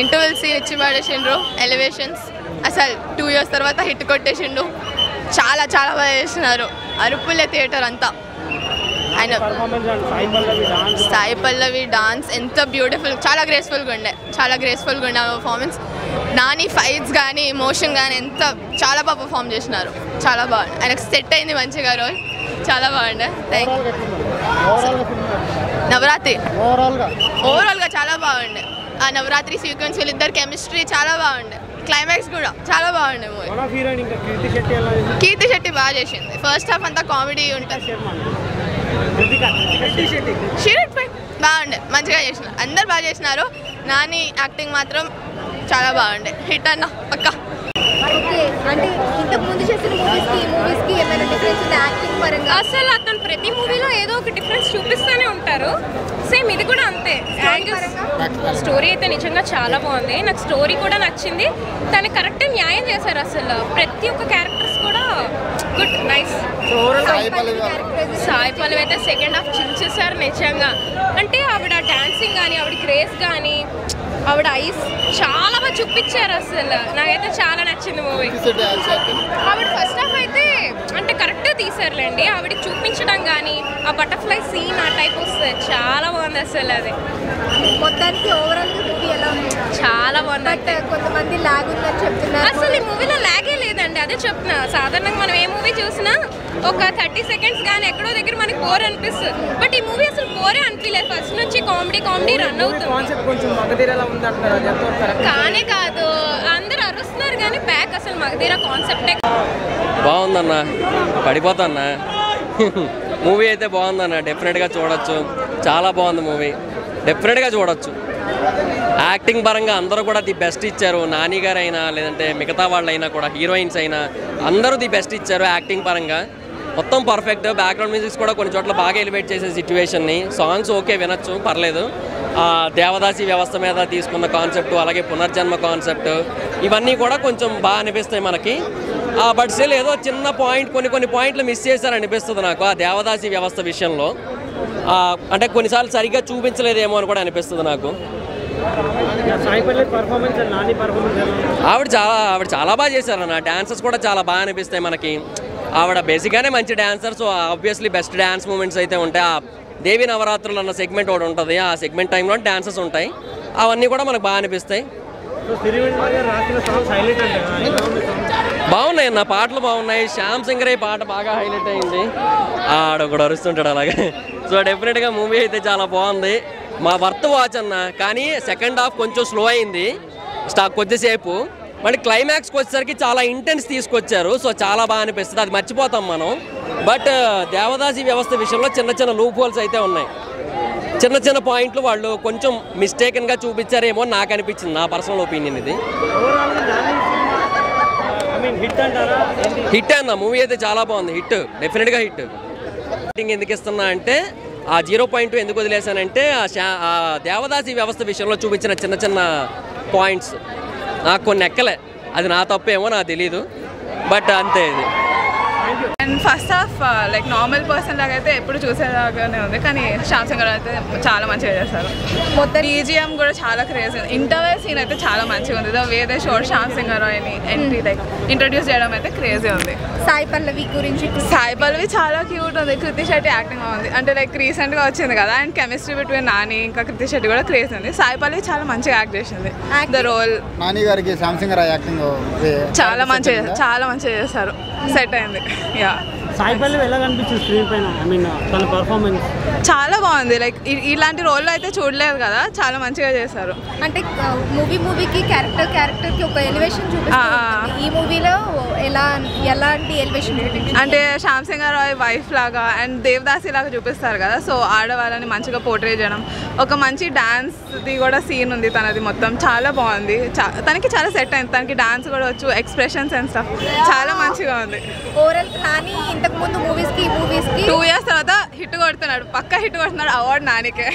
Interval scene ఇచ్చి పడేసిండ్రు elevations అసలు టూ ఇయర్స్ తర్వాత హిట్ కొట్టేసిండు. చాలా చాలా బాగా చేస్తున్నారు అరుపులే థియేటర్ అంతా. ఆయన సాయి పల్లవి డాన్స్ ఎంత బ్యూటిఫుల్ చాలా గ్రేస్ఫుల్గా ఉండే చాలా గ్రేస్ఫుల్గా ఉండే పర్ఫార్మెన్స్ నాని ఫైట్స్ కానీ ఎమోషన్ కానీ ఎంత చాలా బాగా పర్ఫామ్ చేసినారు. చాలా బాగుంది ఆయనకు సెట్ అయింది మంచిగా రోల్. చాలా బాగుండే. థ్యాంక్ నవరాత్రి. ఓవరాల్గా ఓవరాల్గా చాలా బాగుండే. ఆ నవరాత్రి సీక్వెన్స్ వీళ్ళిద్దరు కెమిస్ట్రీ చాలా బాగుండే. క్లైమాక్స్ కూడా చాలా బాగుండే మూవీ. కీర్తి శెట్టి బాగా చేసింది. ఫస్ట్ హాఫ్ అంతా కామెడీ ఉంటుంది. షీరెట్ పై బాగుండే మంచిగా చేసిన అందరు బాగా చేసినారు. నాని యాక్టింగ్ మాత్రం చాలా బాగుండే. హిట్ అన్న పక్క. ఓకే అంటే ఇంతకు ముందు చేసిన మూవీస్కి మూవీస్కి ఏమైనా డిఫరెన్స్ ఉంది? యాక్టింగ్ పరంగా? అసలు అతను ప్రతి మూవీలో ఏదో ఒక డిఫరెన్స్ చూపిస్తూనే ఉంటారు. సేమ్ ఇది కూడా అంతే. స్టోరీ అయితే నిజంగా చాలా బాగుంది. నాకు స్టోరీ కూడా నచ్చింది. తను కరెక్ట్ న్యాయం చేశారు అసలు. ప్రతి ఒక్క క్యారెక్టర్స్ కూడా గుడ్ నైస్ సాయి పల్లవి అయితే సెకండ్ హాఫ్ చించేశారు నిజంగా. అంటే ఆవిడ డాన్సింగ్ కానీ ఆవిడ క్రేజ్ కానీ ఆవిడ ఐస్ చాలా బాగా చూపించారు అసలు. నాకైతే చాలా నచ్చింది మూవీ ఆవిడ ఫస్ట్ హాఫ్ అయితే అంటే కరెక్ట్ తీసారులేండి ఆవిడ చూపించడం కానీ ఆ బటర్ఫ్లై సీన్ ఆ టైప్ వస్తుంది చాలా బాగుంది అసలు అది. మొత్తానికి ఓవరాల్గా మూవీ ఎలా ఉంది? చాలా బాగుంది బట్ కొంతమంది లాగ్ ఉందని చెప్తున్నారు. అసలు ఈ మూవీలో లాగే లేదండి. అదే చెప్తున్నా. సాధారణంగా మనం ఏ మూవీ చూసినా ఒక థర్టీ సెకండ్స్ కానీ ఎక్కడో దగ్గర మనకి బోర్ అనిపిస్తుంది. బట్ ఈ మూవీ అసలు బోరే అనిపించలేదు. ఫస్ట్ నుంచి కామెడీ కామెడీ రన్ అవుతుంది. కానే కాదు అందరూ అరుస్తున్నారు కానీ బ్యాక్ అసలు మగధీర కాన్సెప్టే బాగుందన్న. పడిపోతాన్న. మూవీ అయితే బాగుందన్న. డెఫినెట్గా చూడొచ్చు. చాలా బాగుంది మూవీ డెఫినెట్గా చూడొచ్చు. యాక్టింగ్ పరంగా అందరూ కూడా ది బెస్ట్ ఇచ్చారు. నాని గారు అయినా లేదంటే మిగతా వాళ్ళైనా కూడా హీరోయిన్స్ అయినా అందరూ ది బెస్ట్ ఇచ్చారు యాక్టింగ్ పరంగా. మొత్తం పర్ఫెక్ట్ బ్యాక్గ్రౌండ్ మ్యూజిక్స్ కూడా కొన్ని చోట్ల బాగా ఎలివేట్ చేసే సిచ్యువేషన్ని సాంగ్స్ ఓకే వినొచ్చు పర్లేదు. ఆ, దేవదాసి వ్యవస్థ మీద తీసుకున్న కాన్సెప్ట్ అలాగే పునర్జన్మ కాన్సెప్ట్ ఇవన్నీ కూడా కొంచెం బాగా అనిపిస్తాయి మనకి. బట్ స్టిల్ ఏదో చిన్న పాయింట్ కొన్ని కొన్ని పాయింట్లు మిస్ చేశారు అనిపిస్తుంది నాకు ఆ దేవదాసి వ్యవస్థ విషయంలో. అంటే కొన్నిసార్లు సరిగ్గా చూపించలేదేమో అని కూడా అనిపిస్తుంది నాకు. ఆవిడ చాలా ఆవిడ చాలా బాగా చేశారు అన్న డాన్సెస్ కూడా చాలా బాగా అనిపిస్తాయి మనకి. ఆవిడ బేసిక్గానే మంచి dancer so obviously best dance moments అయితే ఉంటాయి. ఆ దేవి నవరాత్రులు అన్న సెగ్మెంట్ ఒకటి ఉంటుంది. ఆ సెగ్మెంట్ టైంలో డాన్సెస్ ఉంటాయి. అవన్నీ కూడా మనకు బాగా అనిపిస్తాయి. బాగున్నాయి అన్న పాటలు బాగున్నాయి. శ్యామ్ సింగర్ పాట బాగా హైలైట్ అయింది. ఆడొకడు అరుస్తుంటాడు అలాగే. సో డెఫినెట్గా మూవీ అయితే చాలా బాగుంది. మా వర్త్ వాచ్ అన్న కానీ సెకండ్ హాఫ్ కొంచెం స్లో అయింది. స్టాక్ కొద్దిసేపు. మళ్ళీ క్లైమాక్స్కి వచ్చేసరికి చాలా ఇంటెన్స్ తీసుకొచ్చారు. సో చాలా బాగా అనిపిస్తుంది. అది మర్చిపోతాం మనం. బట్ uh, దేవదాసి వ్యవస్థ విషయంలో చిన్న చిన్న లూప్ హోల్స్ అయితే ఉన్నాయి. చిన్న చిన్న పాయింట్లు వాళ్ళు కొంచెం మిస్టేకన్గా చూపించారేమో నాకు అనిపించింది. నా పర్సనల్ ఒపీనియన్ ఇది. ఐ మీన్ హిట్ అంటారా హిట్ అన్న మూవీ అయితే చాలా బాగుంది. హిట్ డెఫినెట్గా హిట్ రేటింగ్ ఎందుకు ఇస్తున్నా అంటే ఆ జీరో పాయింట్ ఎందుకు వదిలేశానంటే ఆ ఆ దేవదాసి వ్యవస్థ విషయంలో చూపించిన చిన్న చిన్న పాయింట్స్ నాకు కొన్ని ఎక్కలే అది నా తప్పేమో నాకు తెలీదు. బట్ అంతే ఇది. First half like normal person లాగా అయితే ఎప్పుడు చూసేలాగానే ఉంది. కానీ శ్యామ్ సింగ్ గారు అయితే చాలా మంచిగా చేస్తారు మొత్తం బీజిఎం కూడా చాలా క్రేజ్ ఉంది. ఇంటర్వెల్ సీన్ అయితే చాలా మంచిగా ఉంది. ద వేదే షోర్ శ్యామ్ సింగ్ గారు అని ఎంట్రీ లైక్ ఇంట్రొడ్యూస్ చేయడం అయితే క్రేజీ ఉంది. సాయి పల్లవి గురించి సాయి పల్లవి చాలా క్యూట్ ఉంది. కృతి శెట్టి యాక్టింగ్ బాగుంది అంటే లైక్ రీసెంట్గా వచ్చింది కదా అండ్ కెమిస్ట్రీ బిట్వీన్ నాని ఇంకా కృతి శెట్టి కూడా క్రేజ్ ఉంది. సాయి పల్లవి చాలా మంచిగా యాక్ట్ చేసింది. ద రోల్ నాని గారికి శాంసంగ్ రాయ్ యాక్టింగ్ చాలా మంచిగా చాలా మంచిగా చేస్తారు సెట్ అయింది. యా సాయి పల్లవి ఎలా కనిపించింది స్క్రీన్ పైన ఐ మీన్ తన పర్ఫార్మెన్స్ చాలా బాగుంది. లైక్ ఇలాంటి రోల్లో అయితే చూడలేదు కదా. చాలా మంచిగా చేశారు. అంటే మూవీ మూవీకి క్యారెక్టర్ క్యారెక్టర్కి ఒక ఎలివేషన్. ఈ మూవీలో ఎలా ఎలాంటి ఎలివేషన్ అంటే శ్యామ్ సింగ్ రాయ్ వైఫ్ లాగా అండ్ దేవదాసి లాగా చూపిస్తారు కదా. సో ఆడవాళ్ళని మంచిగా పోర్ట్రే చేయడం. ఒక మంచి డాన్స్ది కూడా సీన్ ఉంది తనది మొత్తం. చాలా బాగుంది. చా- తనకి చాలా సెట్ అయింది. తనకి డాన్స్ కూడా వచ్చు ఎక్స్ప్రెషన్స్ అండ్ స్టఫ్ చాలా మంచిగా ఉంది. ఓవరాల్ నాని ఇంతకు ముందు మూవీస్కి మూవీస్కి. టూ ఇయర్స్ తర్వాత హిట్ కొడుతున్నాడు పక్క హిట్ కొడుతున్నాడు అవార్డు నానికే.